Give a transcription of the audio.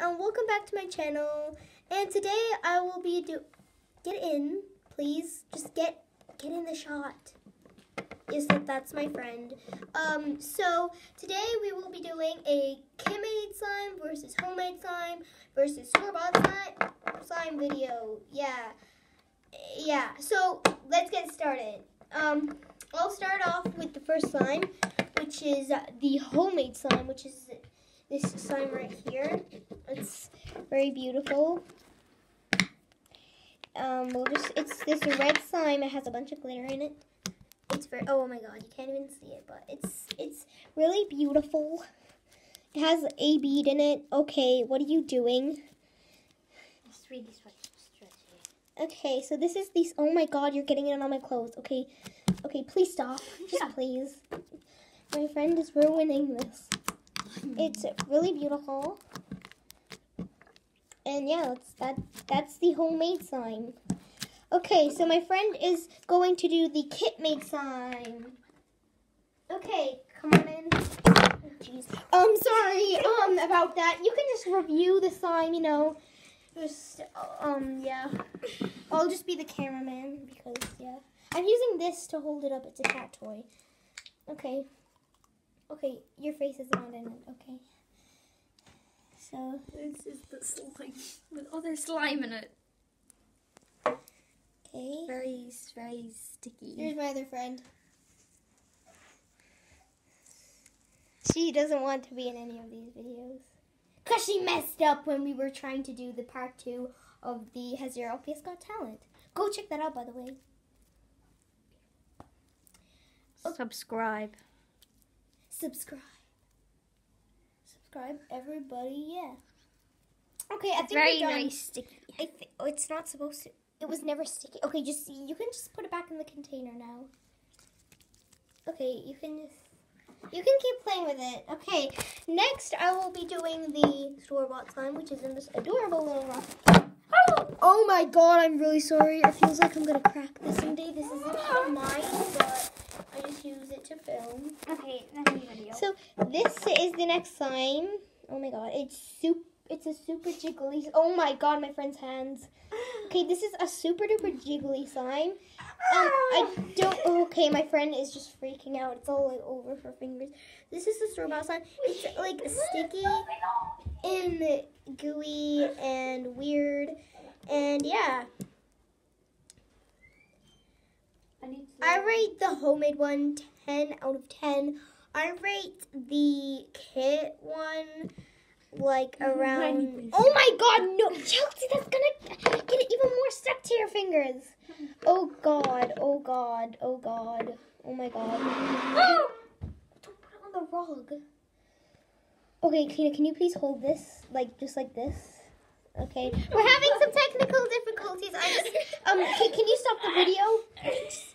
um, welcome back to my channel. And today I will be do. Get in, please. Just get get in the shot. Yes, that that's my friend. Um, so today we will be doing a kit-made slime versus homemade slime versus store-bought slime slime video. Yeah, yeah. So let's get started. Um, I'll start off with the first slime, which is the homemade slime, which is this slime right here. It's very beautiful. Um, we'll just, it's this red slime. It has a bunch of glitter in it. It's very, oh my god, you can't even see it, but it's, it's really beautiful. It has a bead in it. Okay, what are you doing? Just read this one. Okay, so this is these, oh my god, you're getting it on my clothes. Okay, okay, please stop. Just Yeah. please. My friend is ruining this. It's really beautiful. And yeah, that's that that's the homemade sign. Okay, so my friend is going to do the kit made sign. Okay, come on in. Jeez. Um, sorry. Um, about that. You can just review the sign, You know, just um, yeah. I'll just be the cameraman because yeah. I'm using this to hold it up. It's a cat toy. Okay. Okay, your face is not in it. Okay. So This is the slime with other slime in it. okay. Very, very sticky. Here's my other friend. She doesn't want to be in any of these videos. Because she messed up when we were trying to do the part two of the Has Your LPS Got Talent. Go check that out, by the way. Subscribe. Subscribe. Subscribe, everybody, yeah. Okay, I think Very, we're done. very sticky. I oh, it's not supposed to. It was never sticky. Okay, just you can just put it back in the container now. Okay, you can just you can keep playing with it. Okay, next I will be doing the store bought slime, which is in this adorable little rock. Oh, oh my god, I'm really sorry. It feels like I'm gonna crack this someday. This isn't mine, but I just use to film. Okay, next video. So this is the next slime. Oh my god, it's soup. It's a super jiggly. Oh my god, my friend's hands. Okay, this is a super duper jiggly slime. Um, I don't. oh, okay, my friend is just freaking out. It's all like over her fingers. This is the store bought slime. It's like sticky and gooey and weird, and yeah. I need to. I rate the homemade one 10 out of 10. I rate the kit one like around. Oh my god, no! Chelsea, that's gonna get it even more stuck to your fingers. Oh god, oh god, oh god, oh my god. Don't put it on the rug. Okay, Kina, can you please hold this? Like, just like this? Okay. We're having some technical difficulties. I just, um, can, can you stop the video?